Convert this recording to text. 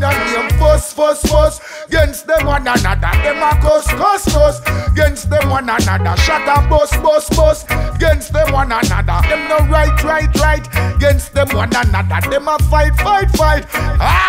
man and name fuss, fuss, fuss. Against them one another, them a cuss, cuss, cuss. Against them one another, shot and bust, bust, bust. Against them one another, them no right, right, right. Against them one another, them a fight, fight, fight. Ah!